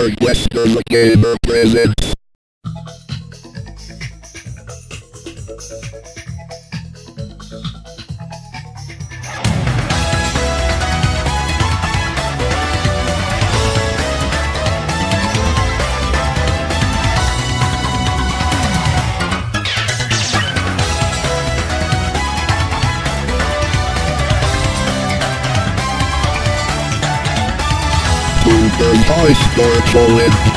Northwestern Gamer presents. Super Toy